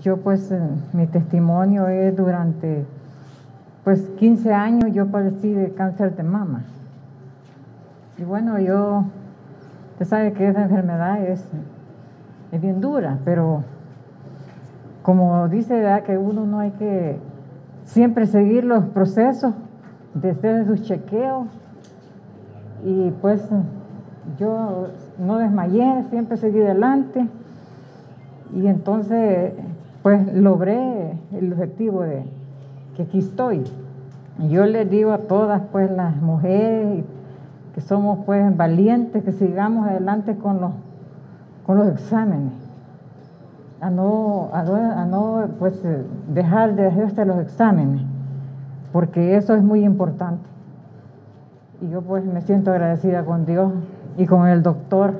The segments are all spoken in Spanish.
yo pues eh, mi testimonio es durante pues 15 años yo padecí de cáncer de mama. Y bueno, yo, usted sabe que esa enfermedad es, es bien dura, pero como dice que uno no hay que siempre seguir los procesos de hacer sus chequeos. Y pues yo no desmayé, siempre seguí adelante. Y entonces pues logré el objetivo de que aquí estoy. Yo les digo a todas pues las mujeres que somos pues valientes, que sigamos adelante con los, con los exámenes, a no, a no, pues dejar de los exámenes, porque eso es muy importante. Y yo pues me siento agradecida con Dios y con el doctor,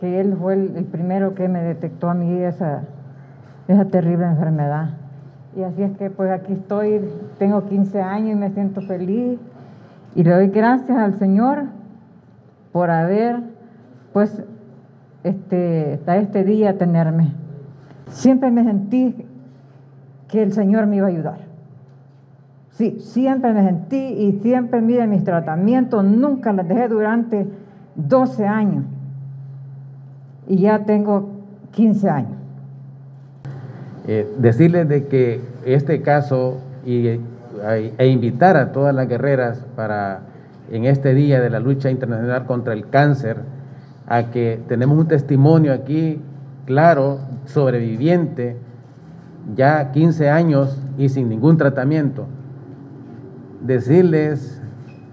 que él fue el, primero que me detectó a mí esa, esa terrible enfermedad. Y así es que pues aquí estoy, tengo 15 años y me siento feliz y le doy gracias al Señor por haber pues este, hasta este día tenerme. Siempre me sentí que el Señor me iba a ayudar. Sí, siempre me sentí y siempre, mire, mis tratamientos nunca las dejé durante 12 años. Y ya tengo 15 años. Eh, decirles de que este caso y, e invitar a todas las guerreras para en este día de la lucha internacional contra el cáncer a que tenemos un testimonio aquí claro, sobreviviente, ya 15 años y sin ningún tratamiento. Decirles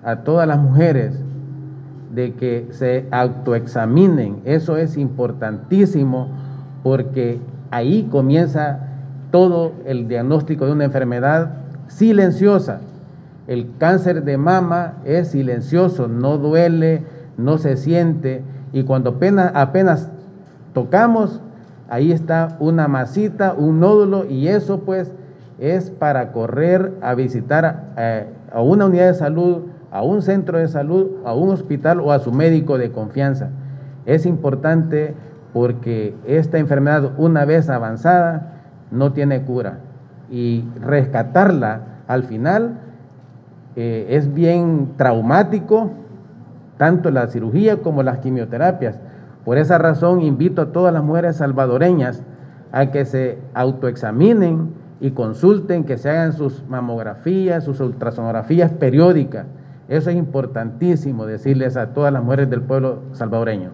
a todas las mujeres de que se autoexaminen, eso es importantísimo porque ahí comienza todo el diagnóstico de una enfermedad silenciosa. El cáncer de mama es silencioso, no duele, no se siente y cuando apenas, apenas tocamos, ahí está una masita, un nódulo y eso pues es para correr a visitar eh, a una unidad de salud, a un centro de salud, a un hospital o a su médico de confianza. Es importante porque esta enfermedad una vez avanzada no tiene cura y rescatarla al final eh, es bien traumático, tanto la cirugía como las quimioterapias. Por esa razón invito a todas las mujeres salvadoreñas a que se autoexaminen y consulten, que se hagan sus mamografías, sus ultrasonografías periódicas. Eso es importantísimo decirles a todas las mujeres del pueblo salvadoreño.